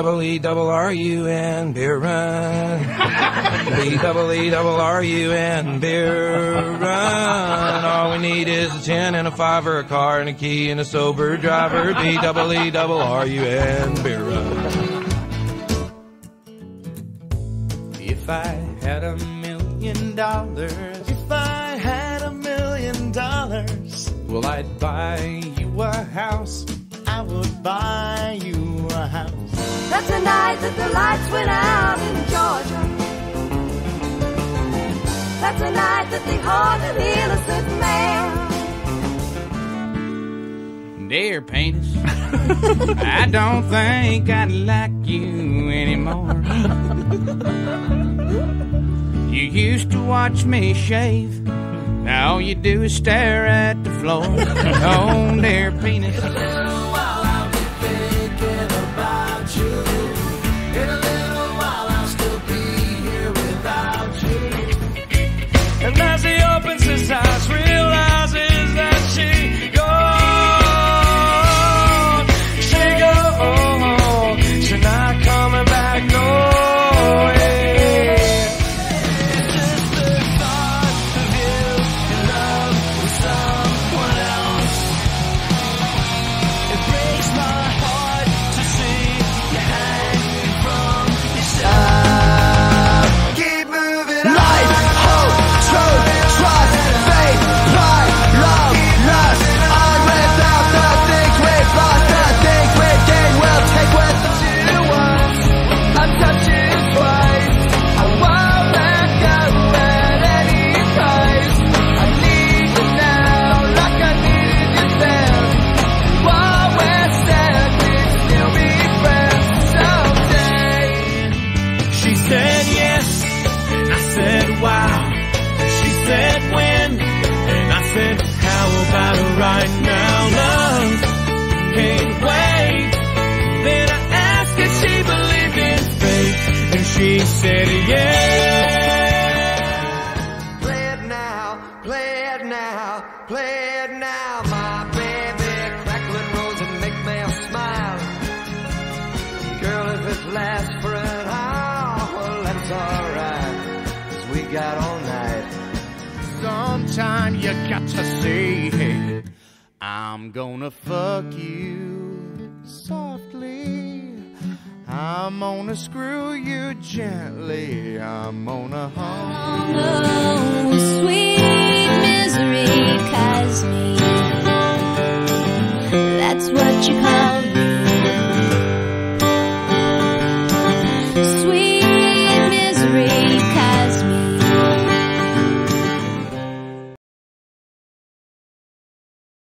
B double E double R U N beer run. B double E double R U N beer run. All we need is a ten and a five or a car and a key and a sober driver. B double E double R U N beer run. If I had a million dollars, If I had a million dollars, well, I'd buy you a house. I would buy you a house. That's the night that the lights went out in Georgia. That's the night that they haunted innocent man. Dear penis, I don't think I like you anymore. You used to watch me shave. Now all you do is stare at the floor. Oh, dear penis. Right now, love? Can't wait. Then I asked if she believed in fate, and she said yeah. Play it now, play it now, play it now, my baby. Crackling rose and make me smile. Girl, if it lasts for an hour, well, that's alright. Cause we got all night. Sometime you got to say, hey, I'm gonna fuck you softly. I'm gonna screw you gently. I'm gonna hum. Oh, sweet misery, cause me.